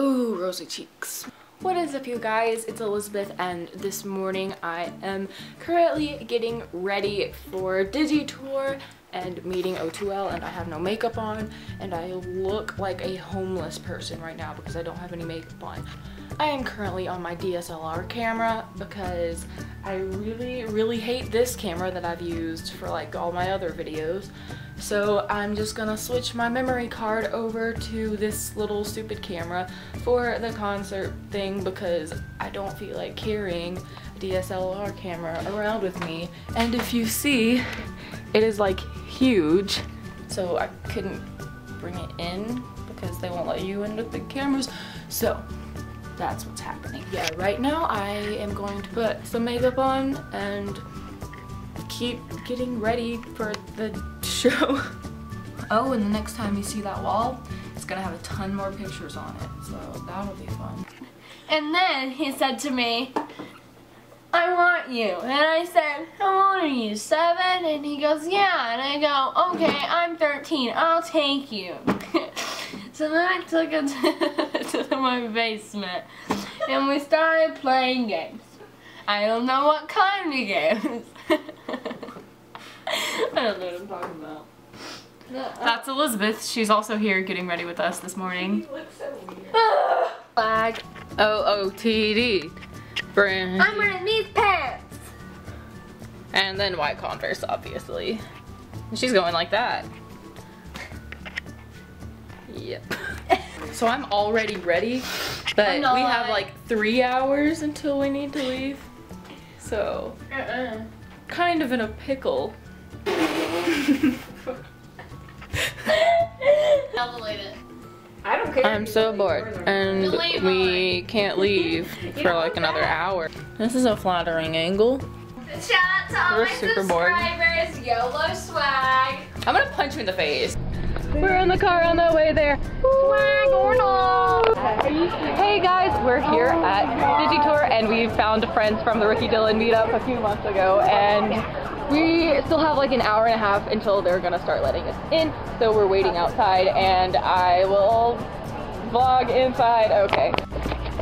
Ooh, rosy cheeks. What is up you guys? It's Elizabeth and this morning I am currently getting ready for Digitour and meeting O2L and I have no makeup on and I look like a homeless person right now because I don't have any makeup on. I am currently on my DSLR camera because I really, really hate this camera that I've used for like all my other videos. So I'm just gonna switch my memory card over to this little stupid camera for the concert thing because I don't feel like carrying a DSLR camera around with me. And if you see, it is like huge. So I couldn't bring it in because they won't let you in with the cameras. So that's what's happening. Yeah, right now I am going to put some makeup on and keep getting ready for the show. oh, and the next time you see that wall, it's gonna have a ton more pictures on it, so that'll be fun. And then he said to me, I want you. And I said, how old are you, seven? And he goes, yeah. And I go, okay, I'm 13. I'll take you. so then I took him to, to my basement. And we started playing games. I don't know what kind of games. I don't know what I'm talking about. That's Elizabeth. She's also here getting ready with us this morning. Flag. O-O-T-D. Brand. I'm wearing these pants. And then white Converse, obviously. She's going like that. Yep. so I'm already ready, but we have like three hours until we need to leave. So, uh -uh. kind of in a pickle. I'll delete it. I don't care. I'm so bored and we can't leave for like another hour. This is a flattering angle. Shout out to all We're my super bored. YOLO swag. I'm gonna punch you in the face. We're in the car on the way there. Swag or no. Hey guys, we're here at Digitour and we found friends from the Ricky Dillon meetup a few months ago and we still have like an hour and a half until they're gonna start letting us in. So we're waiting outside and I will vlog inside. Okay.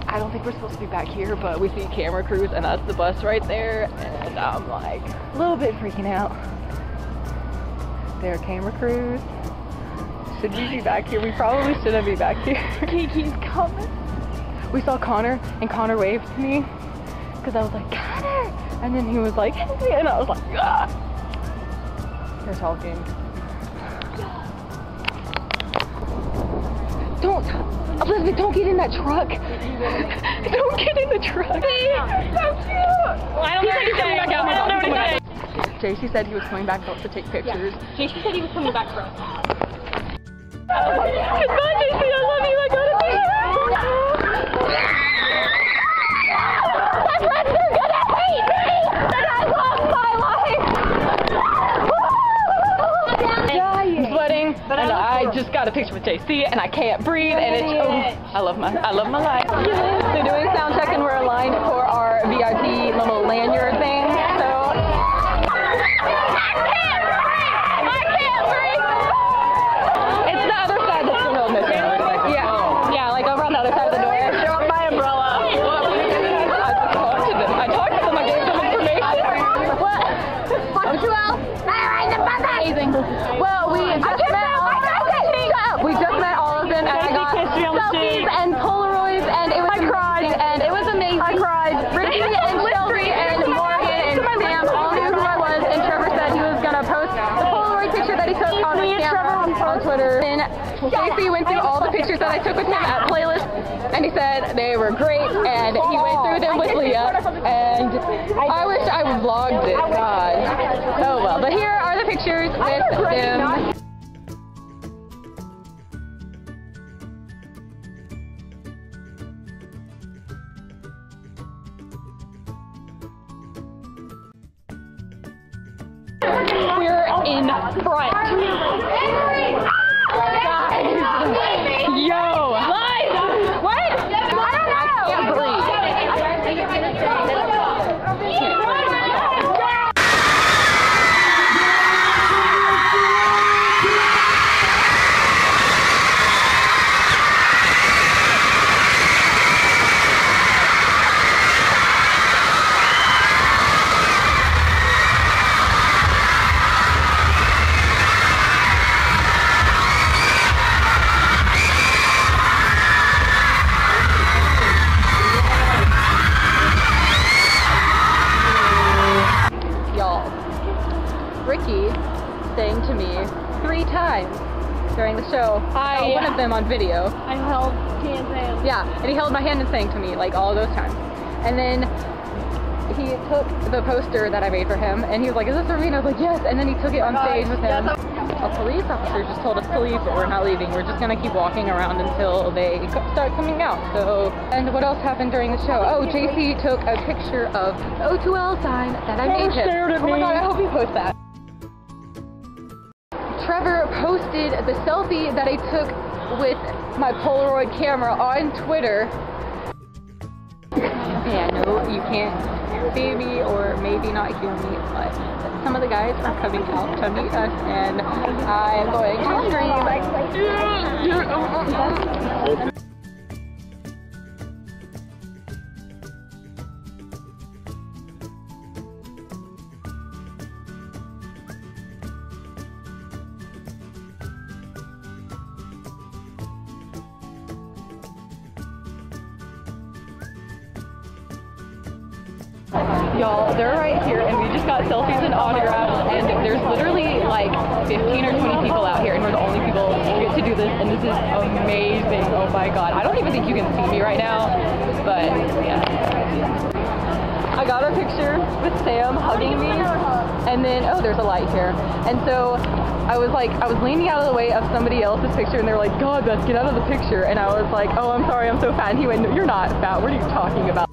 I don't think we're supposed to be back here, but we see camera crews and that's the bus right there. And I'm like a little bit freaking out. There are camera crews. Should we be back here? We probably shouldn't be back here. Kiki's coming. We saw Connor and Connor waved to me because I was like, Connor! And then he was like, hey, and I was like, ah! They're talking. Don't, Elizabeth, don't get in that truck. don't get in the truck. See? So cute. Well, I don't know anything. I don't know anything. JC said he was coming back to take pictures. Yeah. JC said he was coming back for us. Goodbye, JC. I love you. I be I just got a picture with JC, and I can't breathe, and it's. Oh, I love my, I love my life. They're doing sound check, and we're aligned for our VIP little lanyard cried. And Shelby and Morgan and Sam all knew who I was, and Trevor said he was gonna post the Polaroid picture that he took on his camera on Twitter. And JC went through all the pictures that I took with him at playlist, and he said they were great, and he went through them with Leah, and I wish I vlogged it. God. Oh well, but here are the pictures with them. In Ricky sang to me three times during the show. I, oh, one of them on video. I held Tan's hand. Yeah, and he held my hand and sang to me like all those times. And then he took the poster that I made for him and he was like, is this for me? And I was like, yes. And then he took it on stage with him. A police officer just told us to leave, but we're not leaving. We're just gonna keep walking around until they start coming out. So, and what else happened during the show? Oh, JC took a picture of O2L sign that I made him. Oh my god, I hope you post that. Trevor posted the selfie that I took with my Polaroid camera on Twitter. Yeah, no, you can't see me or maybe not hear me, but some of the guys are coming out to meet us and I'm going to stream. Y'all, they're right here, and we just got selfies and autographs, and there's literally like 15 or 20 people out here, and we're the only people who get to do this, and this is amazing. Oh my god. I don't even think you can see me right now, but yeah. I got a picture with Sam hugging me, and then, oh, there's a light here. And so I was like, I was leaning out of the way of somebody else's picture, and they were like, God, Beth, get out of the picture. And I was like, oh, I'm sorry, I'm so fat. And he went, no, you're not fat. What are you talking about?